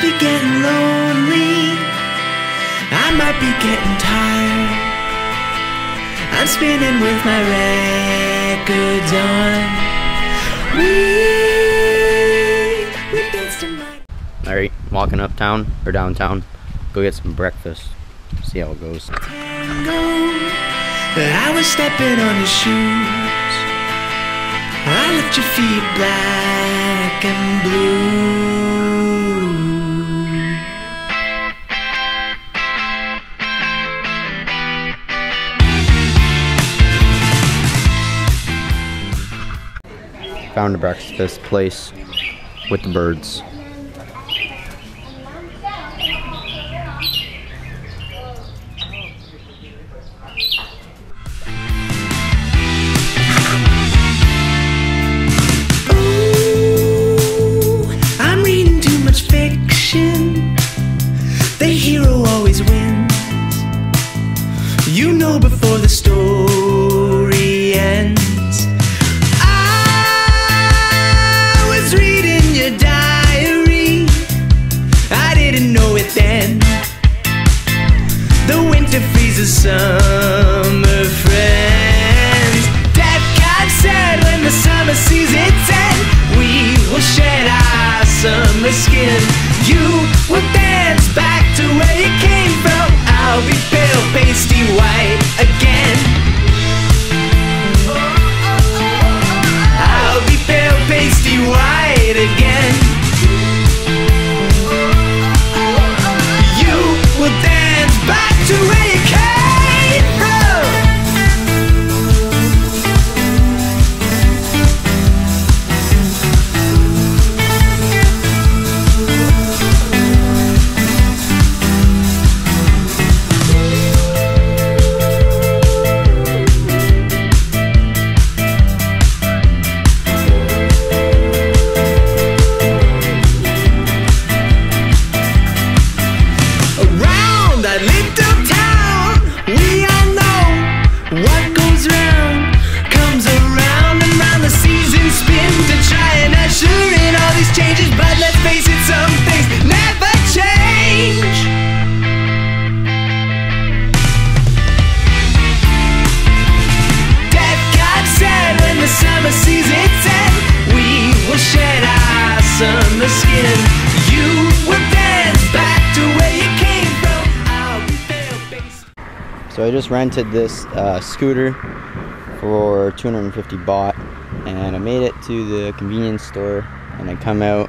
must be getting lonely. I might be getting tired. I'm spinning with my records on. We, we danced in my. Alright, walking uptown or downtown. Go get some breakfast. See how it goes. tango. I was stepping on your shoes. I left your feet black and blue. Found a breakfast place with the birds. Hero always wins. You know before the story The winter freezes summer friends. Death God said when the summer sees its end, we will shed our summer skin. So I just rented this uh, scooter for 250 baht and I made it to the convenience store and I come out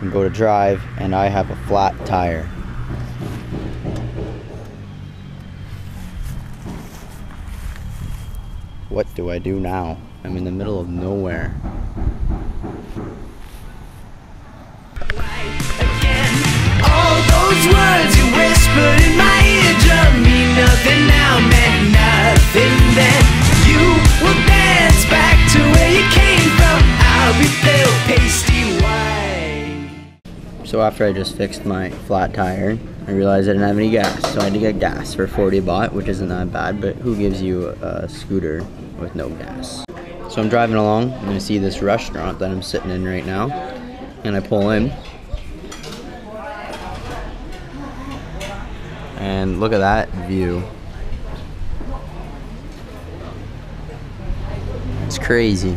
and go to drive and I have a flat tire. What do I do now? I'm in the middle of nowhere. So after I just fixed my flat tire, I realized I didn't have any gas. So I had to get gas for 40 baht, which isn't that bad, but who gives you a scooter with no gas? So I'm driving along, I'm gonna see this restaurant that I'm sitting in right now, and I pull in. And look at that view. It's crazy.